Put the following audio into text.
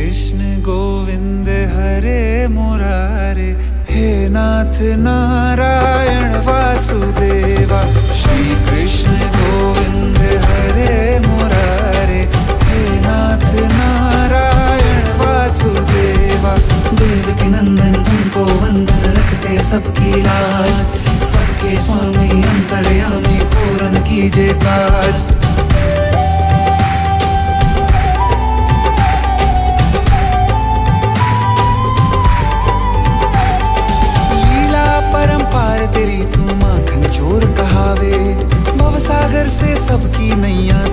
कृष्ण गोविंद हरे मुरारे, हे नाथ नारायण वासुदेवा। श्री कृष्ण गोविंद हरे मुरारे, हे नाथ नारायण वासुदेवा। देव की नंदन, तुमको वंदन रखते सबकी लाज सबके स्वामी अंतर्यामी पूर्ण कीजिए काज। तेरी तू माखन चोर कहावे। भव सागर से सबकी नैया